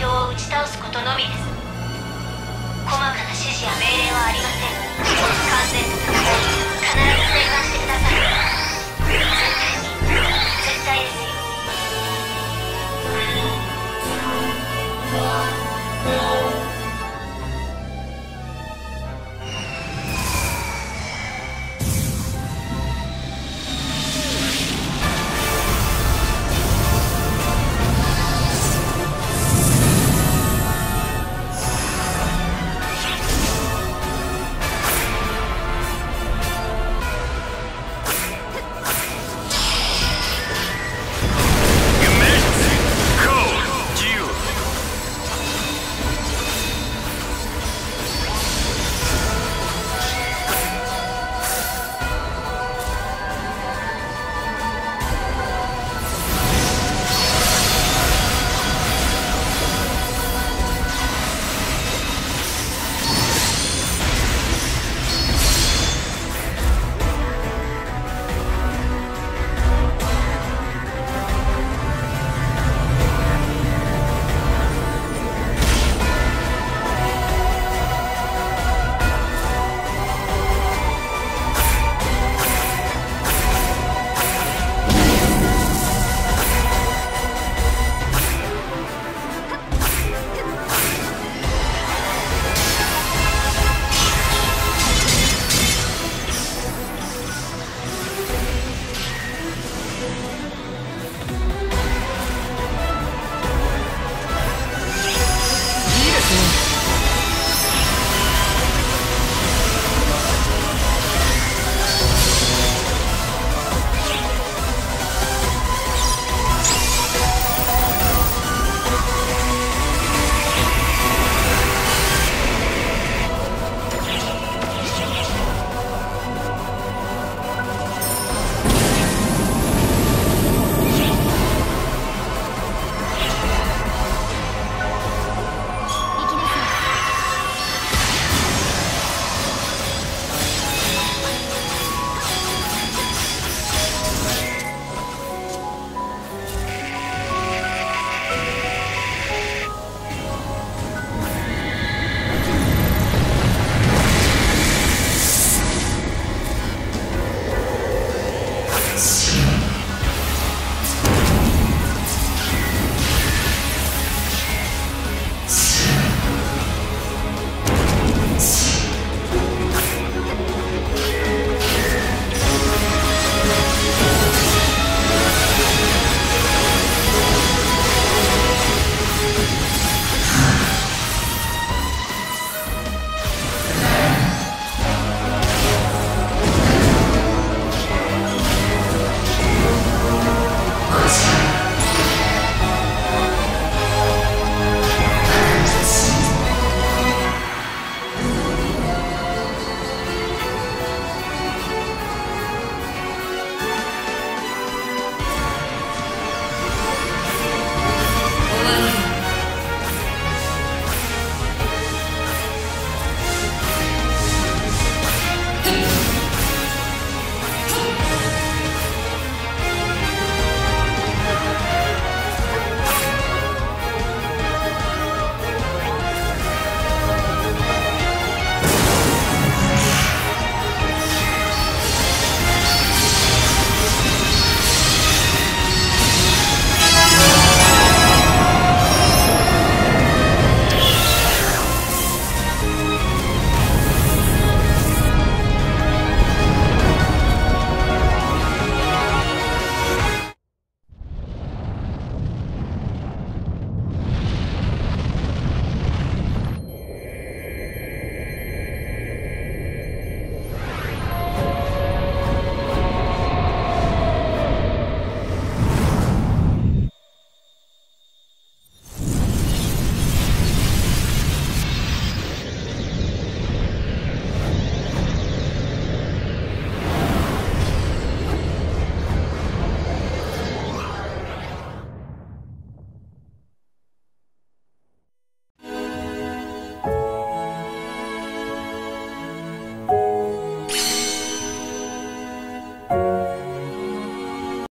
標を打ち倒すことのみです。細かな指示や命令はありません。完全